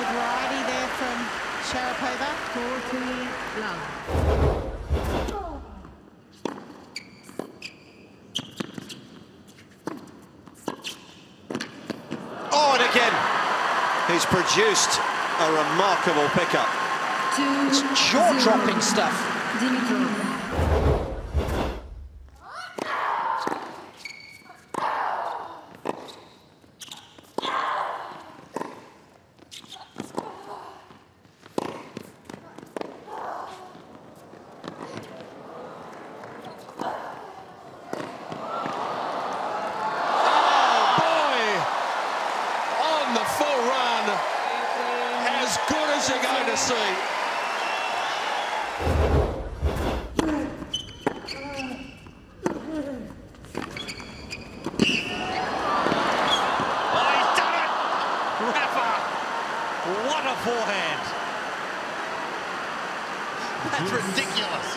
variety there from Sharapova. 40 love. Oh, and again, he's produced a remarkable pickup. Two, Jaw-dropping stuff. Dimitrov. On the full run, as good as you're going to see. Oh, he's done it! What a forehand! That's ridiculous.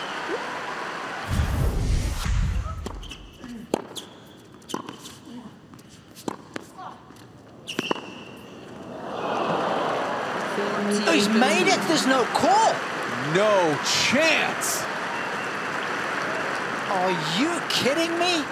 Oh, he's made it. There's no call. No chance. Are you kidding me?